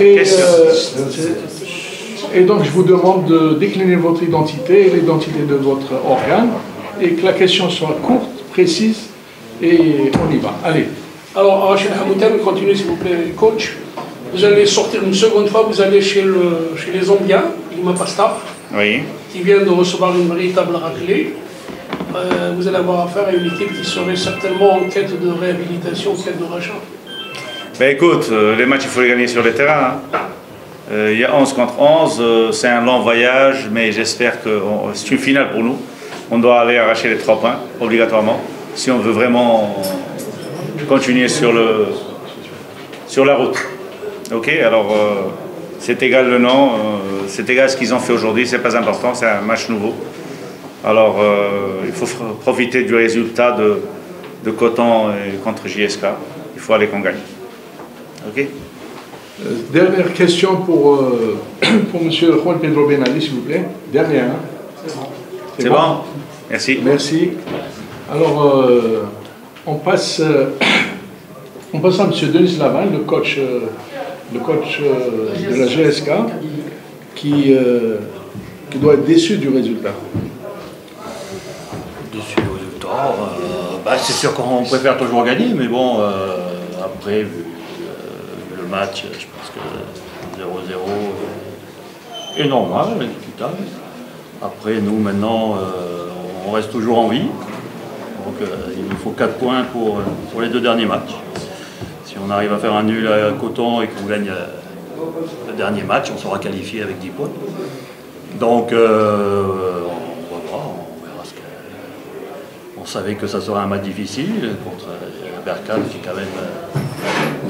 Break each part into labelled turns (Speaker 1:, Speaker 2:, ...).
Speaker 1: Et, euh, et donc, je vous demande de décliner votre identité et l'identité de votre organe, et que la question soit courte, précise, et on y va. Allez.
Speaker 2: Alors, Rachid Hamoutem, continuez s'il vous plaît, coach. Vous allez sortir une seconde fois, vous allez chez, le, chez les Zambiens, Lima Pasta,
Speaker 3: Oui.
Speaker 2: qui vient de recevoir une véritable raclée. Euh, vous allez avoir affaire à une équipe qui serait certainement en quête de réhabilitation, en quête de rachat.
Speaker 3: Ben écoute, euh, les matchs, il faut les gagner sur le terrain. hein. Euh, Il y a 11 contre 11, euh, c'est un long voyage, mais j'espère que c'est une finale pour nous. On doit aller arracher les trois points, obligatoirement, si on veut vraiment continuer sur, le, sur la route. Ok, alors c'est égal le nom, c'est égal ce qu'ils ont fait aujourd'hui, c'est pas important, c'est un match nouveau. Alors il faut profiter du résultat de, de Coton contre JSK. Il faut aller qu'on gagne. Ok
Speaker 1: Euh, dernière question pour, euh, pour M. Juan Pedro Benali, s'il vous plaît. Dernière. hein.
Speaker 3: C'est bon Merci.
Speaker 1: Merci. Alors, euh, on, passe, euh, on passe à M. Denis Laval, le coach, euh, le coach euh, de la GSK, qui, euh, qui doit être déçu du résultat.
Speaker 4: Dessus le résultat, euh, bah, c'est sûr qu'on préfère toujours gagner, mais bon, euh, après, vu, euh, match, je pense que 0-0 euh, est normal, discutable. Après, nous, maintenant, euh, on reste toujours en vie. Donc, euh, il nous faut 4 points pour, euh, pour les deux derniers matchs. Si on arrive à faire un nul à Coton et qu'on gagne euh, le dernier match, on sera qualifié avec 10 points. Donc, euh, on va voir, on verra ce que. On savait que ça serait un match difficile contre euh, Berkane, qui est quand même euh,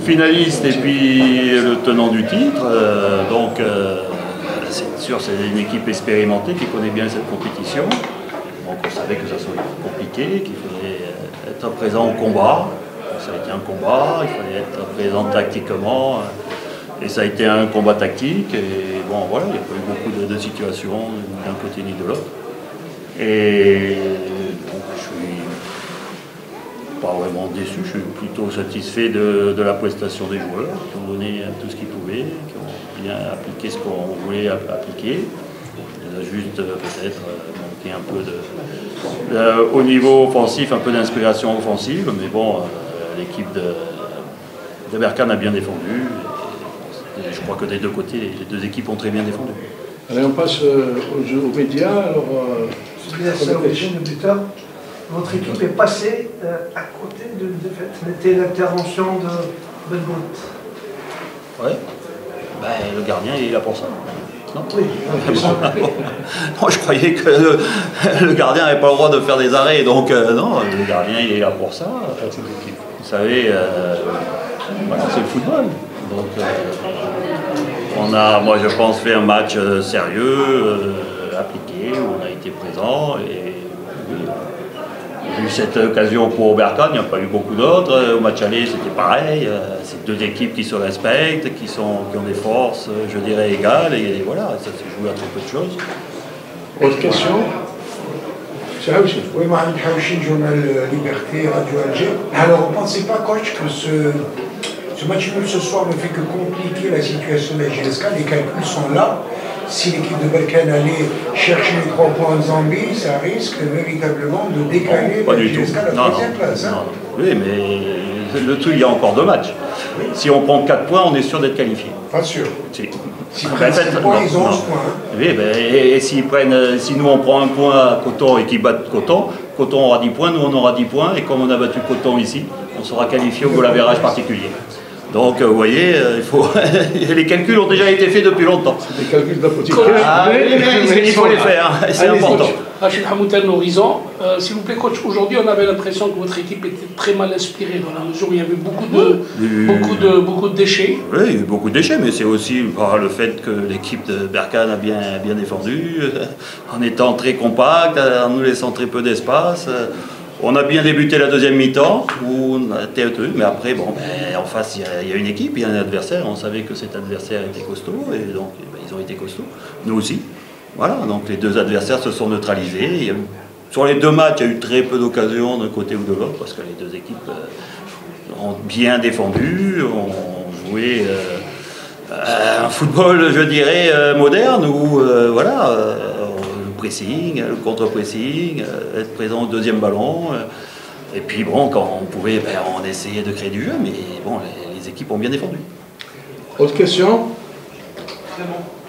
Speaker 4: finaliste et puis le tenant du titre. Euh, donc, euh, c'est sûr, c'est une équipe expérimentée qui connaît bien cette compétition. Donc, on savait que ça serait compliqué, qu'il fallait euh, être présent au combat. Ça a été un combat, il fallait être présent tactiquement. Et ça a été un combat tactique. Et bon, voilà, il n'y a pas eu beaucoup de, de situations d'un côté ni de l'autre. Et donc, je suis pas vraiment déçu, je suis plutôt satisfait de, de la prestation des joueurs qui ont donné tout ce qu'ils pouvaient, qui ont bien appliqué ce qu'on voulait app- appliquer. Il a juste euh, peut-être euh, manqué un peu de, de- au niveau offensif, un peu d'inspiration offensive, mais bon, euh, l'équipe de, de Berkane a bien défendu. Et je crois que des deux côtés, les deux équipes ont très bien défendu.
Speaker 1: Allez, on passe euh, aux, médias. Alors, euh,
Speaker 5: ça l'origine de. Votre équipe est passée euh, à côté d'une défaite. C'était l'intervention de Belmont.
Speaker 4: Ouais. Ben, le gardien, il est là pour ça. Non?
Speaker 5: Oui,
Speaker 4: Non, je croyais que le, le gardien n'avait pas le droit de faire des arrêts, donc euh, non, le gardien il est là pour ça. Vous savez, euh, voilà, c'est le football. Donc, euh, on a, moi je pense, fait un match euh, sérieux, euh, appliqué, où on a été présent. Et oui, eu cette occasion pour Berkane, il n'y a pas eu beaucoup d'autres. Euh, Au match aller, c'était pareil. Euh, C'est deux équipes qui se respectent, qui, sont, qui ont des forces, euh, je dirais, égales. Et voilà, ça s'est joué à très peu de choses.
Speaker 1: autre question?
Speaker 6: Oui, Mohamed Haouchi, journal Liberté, Radio Alger. Alors, ne pensez pas, coach, que ce, ce match nul ce soir ne fait que compliquer la situation de la GSK Les calculs sont là. Si l'équipe de Balkan allait chercher les trois points en Zambie, ça risque véritablement de décaler
Speaker 4: Pas
Speaker 6: la
Speaker 4: du tout.
Speaker 6: GSK à la
Speaker 4: Non, non,
Speaker 6: troisième place. hein.
Speaker 4: Oui, mais le truc, il y a encore deux matchs. Si on prend 4 points, on est sûr d'être qualifié.
Speaker 6: Pas sûr.
Speaker 4: Si.
Speaker 6: S'ils
Speaker 4: Ben,
Speaker 6: prennent
Speaker 4: faites-
Speaker 6: 6 points, ils ont
Speaker 4: non.
Speaker 6: 11 points. hein.
Speaker 4: Oui, ben, et, et s'ils prennent, euh, si nous on prend un point à Coton et qu'ils battent Coton, Coton aura 10 points, nous on aura 10 points, et comme on a battu Coton ici, on sera qualifié au goal average particulier. Donc euh, vous voyez, euh, il faut les calculs ont déjà été faits depuis longtemps.
Speaker 1: Les calculs d'apothicaire.
Speaker 4: Ah, oui, mais,
Speaker 1: mais
Speaker 4: il faut les faire, c'est
Speaker 1: Allez-y,
Speaker 4: important.
Speaker 2: Rachid Hamoutel Horizon, euh, s'il vous plaît, coach, aujourd'hui on avait l'impression que votre équipe était très mal inspirée dans la mesure où il y avait beaucoup de,
Speaker 4: Oui.
Speaker 2: beaucoup de, beaucoup de déchets.
Speaker 4: Oui, il y a eu beaucoup de déchets, mais c'est aussi par le fait que l'équipe de Berkane a bien, bien défendu, euh, en étant très compacte, en nous laissant très peu d'espace. Euh, On a bien débuté la deuxième mi-temps, où on a été mais après, bon, ben, en face, il y, a, une équipe, il y a un adversaire. On savait que cet adversaire était costaud, et donc eh ben, ils ont été costauds. Nous aussi. Voilà, donc les deux adversaires se sont neutralisés. Sur les deux matchs, il y a eu très peu d'occasions d'un côté ou de l'autre, parce que les deux équipes euh, ont bien défendu, ont joué euh, Euh, un football, je dirais, moderne où voilà, pressing, le contre-pressing, euh, être présent au deuxième ballon. et puis bon, quand on pouvait, ben, on essayait de créer du jeu, mais bon, les, les équipes ont bien défendu.
Speaker 1: Autre question?
Speaker 7: C'est bon.